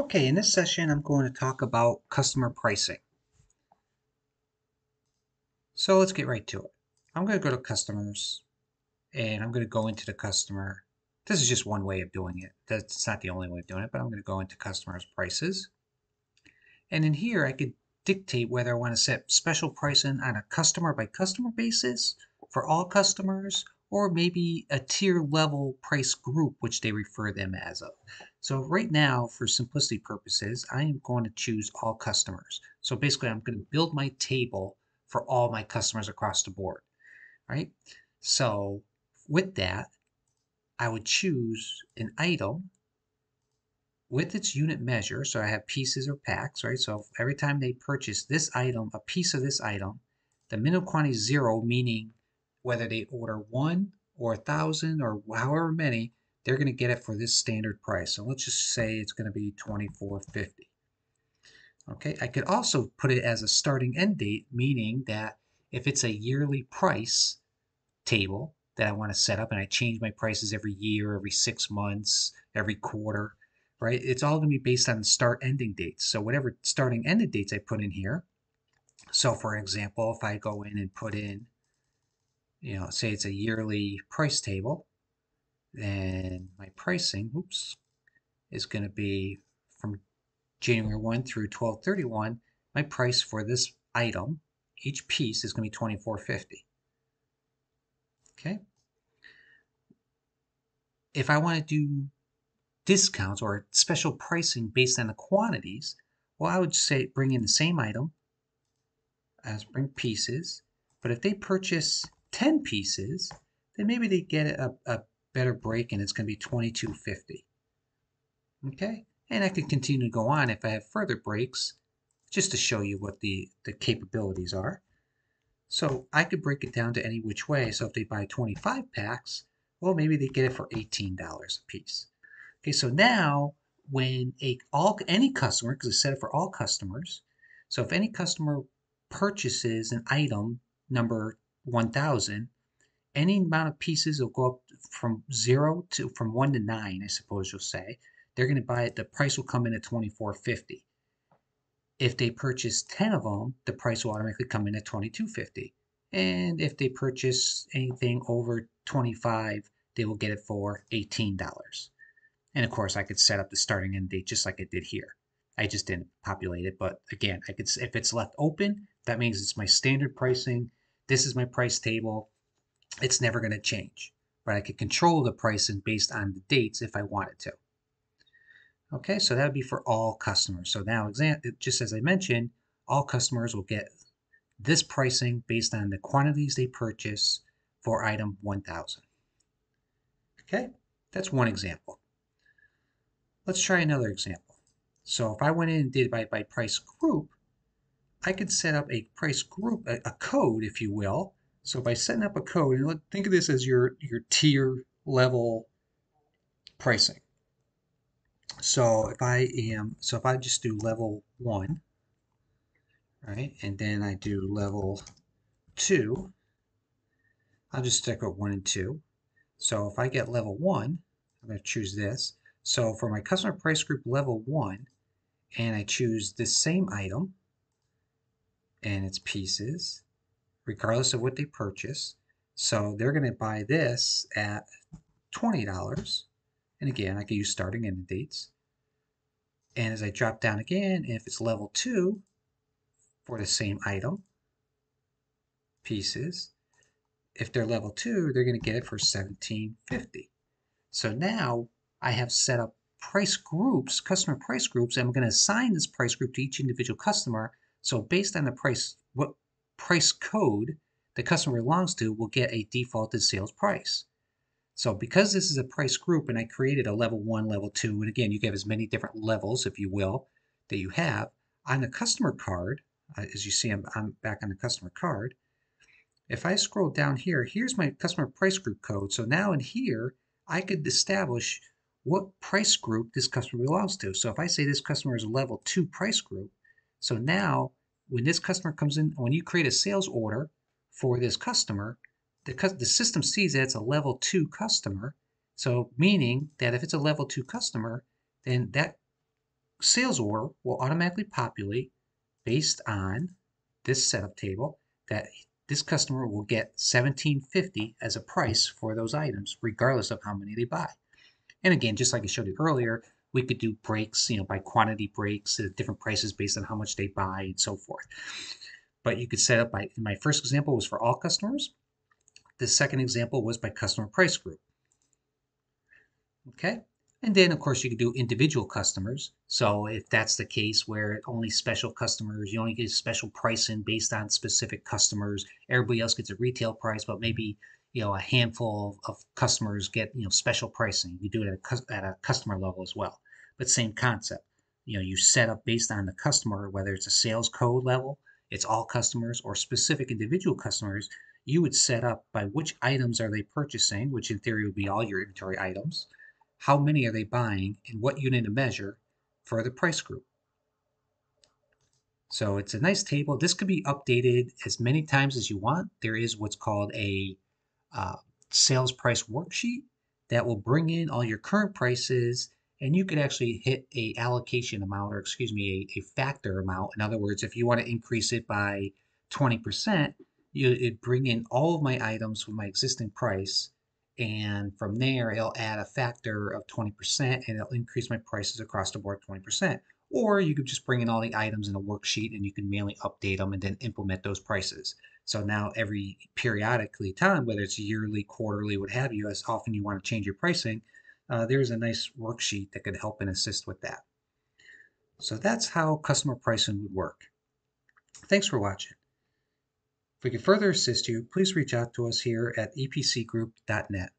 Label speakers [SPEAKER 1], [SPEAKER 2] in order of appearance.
[SPEAKER 1] Okay, in this session, I'm going to talk about customer pricing. So let's get right to it. I'm going to go to customers and I'm going to go into the customer. This is just one way of doing it. That's not the only way of doing it, but I'm going to go into customers prices. And in here, I could dictate whether I want to set special pricing on a customer by customer basis for all customers or maybe a tier level price group, which they refer them as of. So right now, for simplicity purposes, I am going to choose all customers. So basically, I'm going to build my table for all my customers across the board, right? So with that, I would choose an item with its unit measure. So I have pieces or packs, right? So every time they purchase this item, a piece of this item, the minimum quantity is zero, meaning whether they order one or a thousand or however many, they're going to get it for this standard price. So let's just say it's going to be 24.50. Okay, I could also put it as a starting end date, meaning that if it's a yearly price table that I want to set up and I change my prices every year, every six months, every quarter, right? It's all going to be based on start ending dates. So whatever starting ending dates I put in here. So for example, if I go in and put in you know, say it's a yearly price table, then my pricing, oops, is going to be from January 1 through 1231. My price for this item, each piece, is going to be 24.50. Okay. If I want to do discounts or special pricing based on the quantities, well, I would say bring in the same item as bring pieces, but if they purchase 10 pieces, then maybe they get a, a better break and it's going to be 22.50. Okay, and I can continue to go on if I have further breaks just to show you what the, the capabilities are. So I could break it down to any which way. So if they buy 25 packs, well, maybe they get it for $18 a piece. Okay, so now when a all any customer, because it's set up for all customers, so if any customer purchases an item number 1000 any amount of pieces will go up from zero to from one to nine i suppose you'll say. They're going to buy it the price will come in at 24.50 if they purchase 10 of them the price will automatically come in at 22.50 and if they purchase anything over 25 they will get it for $18 and of course i could set up the starting end date just like i did here. I just didn't populate it but again i could if it's left open that means it's my standard pricing this is my price table. It's never going to change, but I could control the pricing based on the dates if I wanted to. Okay, so that would be for all customers. So now, just as I mentioned, all customers will get this pricing based on the quantities they purchase for item 1000. Okay, that's one example. Let's try another example. So if I went in and did by, by price group, I could set up a price group, a, a code, if you will. So by setting up a code, and think of this as your, your tier level pricing. So if I am, so if I just do level one, right, and then I do level two, I'll just stick with one and two. So if I get level one, I'm going to choose this. So for my customer price group level one, and I choose this same item, and its pieces, regardless of what they purchase. So they're going to buy this at $20. And again, I can use starting end dates. And as I drop down again, if it's level 2 for the same item, pieces, if they're level 2, they're going to get it for $17.50. So now I have set up price groups, customer price groups, and I'm going to assign this price group to each individual customer so based on the price, what price code the customer belongs to will get a defaulted sales price. So because this is a price group and I created a level one, level two, and again, you have as many different levels, if you will, that you have on the customer card, uh, as you see, I'm, I'm back on the customer card. If I scroll down here, here's my customer price group code. So now in here, I could establish what price group this customer belongs to. So if I say this customer is a level two price group, so now when this customer comes in, when you create a sales order for this customer, the, the system sees that it's a level two customer. So meaning that if it's a level two customer, then that sales order will automatically populate based on this setup table that this customer will get 1750 as a price for those items regardless of how many they buy. And again, just like I showed you earlier, we could do breaks, you know, by quantity breaks at different prices based on how much they buy and so forth. But you could set up by, my first example was for all customers. The second example was by customer price group. Okay, and then, of course, you could do individual customers. So if that's the case where only special customers, you only get special pricing based on specific customers, everybody else gets a retail price, but maybe you know a handful of customers get you know special pricing. You do it at a, at a customer level as well, but same concept. You know, you set up based on the customer, whether it's a sales code level, it's all customers, or specific individual customers. You would set up by which items are they purchasing, which in theory would be all your inventory items how many are they buying, and what unit of measure for the price group. So it's a nice table. This could be updated as many times as you want. There is what's called a uh, sales price worksheet that will bring in all your current prices and you could actually hit a allocation amount or excuse me a, a factor amount in other words if you want to increase it by 20% you would bring in all of my items with my existing price and from there it'll add a factor of 20% and it'll increase my prices across the board 20%. Or you could just bring in all the items in a worksheet and you can manually update them and then implement those prices. So now every periodically time, whether it's yearly, quarterly, what have you, as often you want to change your pricing, uh, there's a nice worksheet that could help and assist with that. So that's how customer pricing would work. Thanks for watching. If we can further assist you, please reach out to us here at epcgroup.net.